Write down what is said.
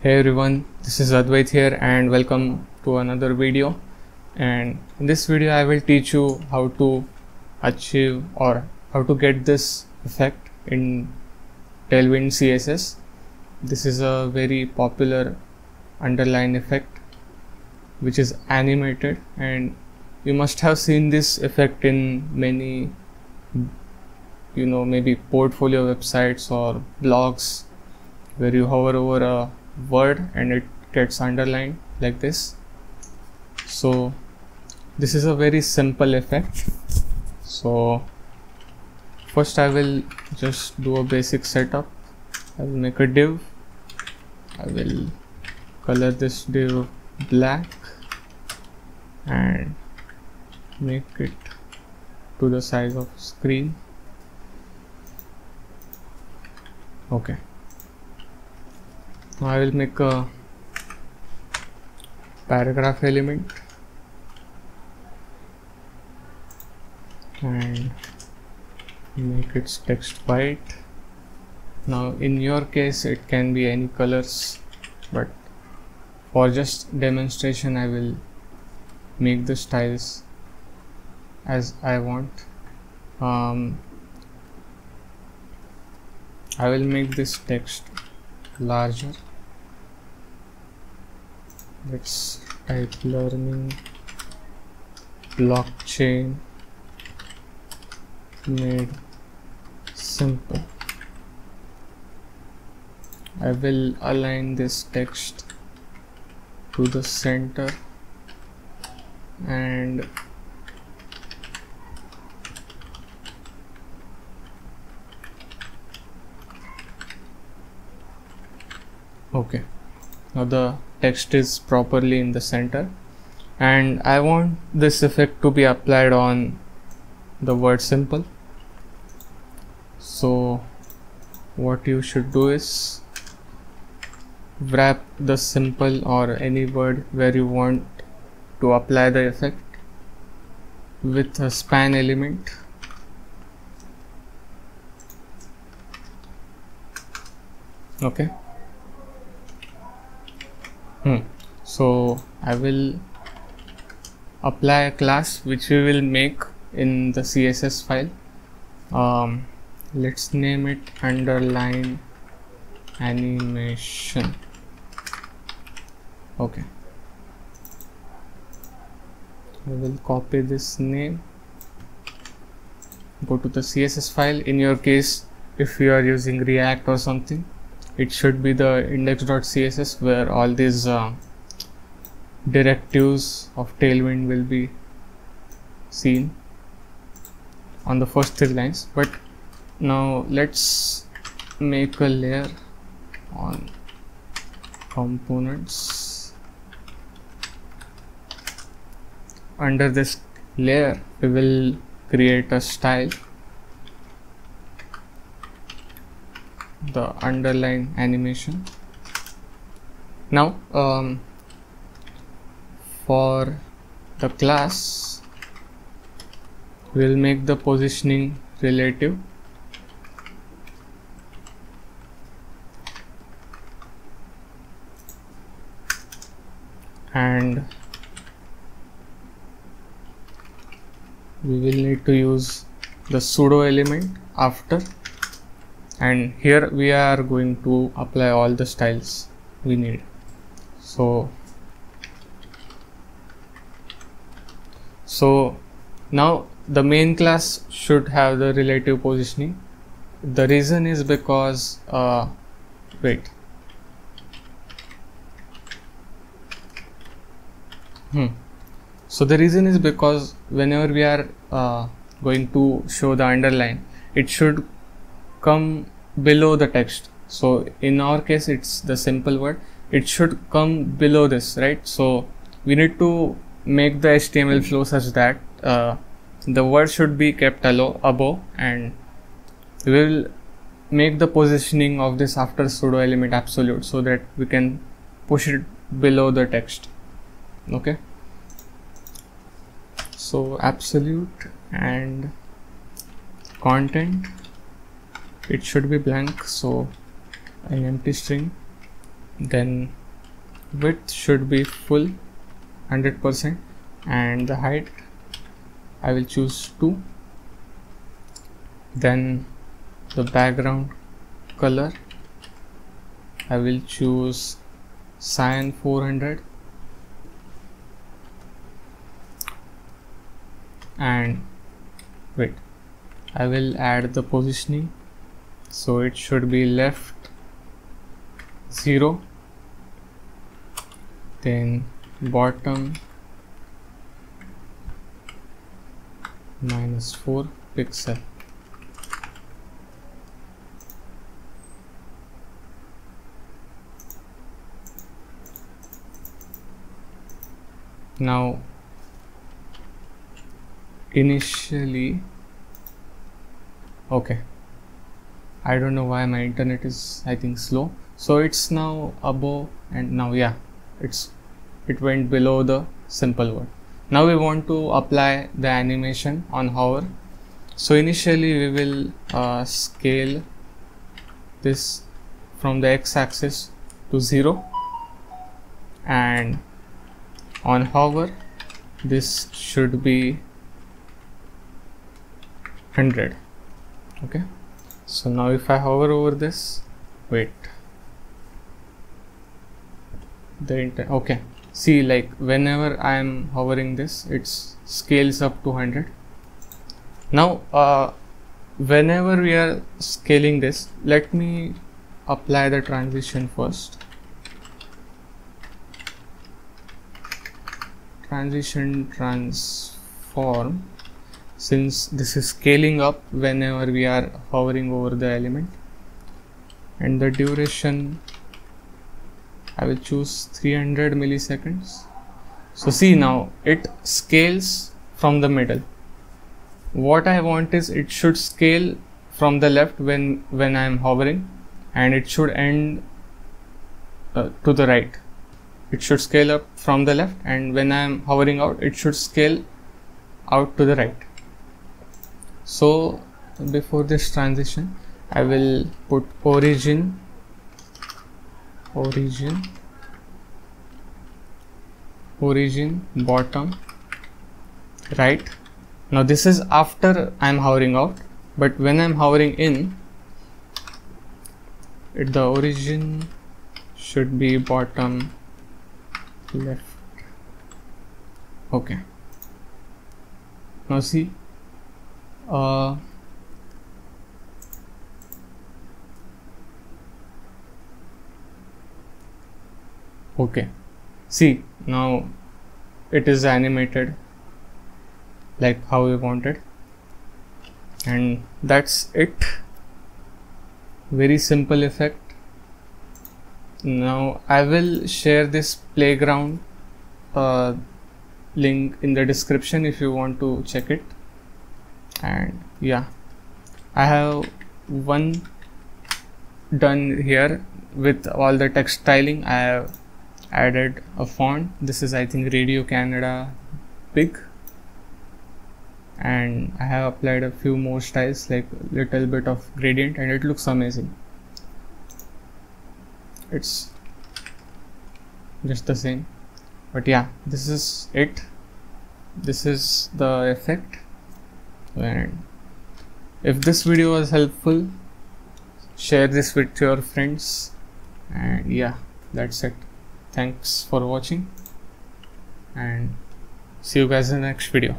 Hey everyone, this is Advait here and welcome to another video. And in this video, I will teach you how to achieve or how to get this effect in Tailwind CSS. This is a very popular underline effect which is animated and you must have seen this effect in many you know maybe portfolio websites or blogs where you hover over a word and it gets underlined like this. So this is a very simple effect. So first I will just do a basic setup. I will make a div. I will color this div black and make it to the size of screen. Okay I will make a paragraph element. And make its text white. Now in your case it can be any colors but for just demonstration I will make the styles as I want. Um, I will make this text larger let's type learning blockchain made simple. I will align this text to the center and okay now the text is properly in the center. And I want this effect to be applied on the word simple. So what you should do is wrap the simple or any word where you want to apply the effect with a span element. Okay hmm. so I will apply a class which we will make in the CSS file. Um, let's name it underline animation. Okay. I will copy this name. Go to the CSS file. In your case if you are using react or something it should be the index.css where all these uh, directives of tailwind will be seen on the first three lines. But now let's make a layer on components. Under this layer we will create a style the underline animation. Now um, for the class we'll make the positioning relative. And we will need to use the pseudo element after and here we are going to apply all the styles we need. So so now the main class should have the relative positioning. The reason is because uh, wait. Hmm. So the reason is because whenever we are uh, going to show the underline it should come below the text. So in our case it's the simple word. It should come below this right? So we need to make the html flow such that uh, the word should be kept above and we will make the positioning of this after pseudo element absolute so that we can push it below the text. Okay? So absolute and content it should be blank so an empty string. Then width should be full 100% and the height I will choose 2 then the background color I will choose cyan 400 and wait I will add the positioning so it should be left 0 then bottom minus 4 pixel. Now initially okay I don't know why my internet is I think slow. So it's now above and now yeah it's it went below the simple one now we want to apply the animation on hover. So initially we will uh, scale this from the x-axis to 0 and on hover this should be 100 okay so now if I hover over this wait. The okay. See like whenever I am hovering this it scales up to 100 now uh, whenever we are scaling this let me apply the transition first. Transition transform since this is scaling up whenever we are hovering over the element. And the duration I will choose 300 milliseconds. So see now it scales from the middle. What I want is it should scale from the left when when I am hovering and it should end uh, to the right. It should scale up from the left and when I am hovering out it should scale out to the right so before this transition I will put origin origin origin bottom right. Now this is after I'm hovering out but when I'm hovering in it, the origin should be bottom left. Okay. Now see uh, okay. See now it is animated like how we wanted. And that's it. Very simple effect. Now I will share this playground uh, link in the description if you want to check it and yeah. I have one done here with all the text styling. I have added a font. This is I think Radio Canada big and I have applied a few more styles like little bit of gradient and it looks amazing. It's just the same. But yeah this is it. This is the effect and if this video was helpful share this with your friends. And yeah that's it. Thanks for watching. And see you guys in the next video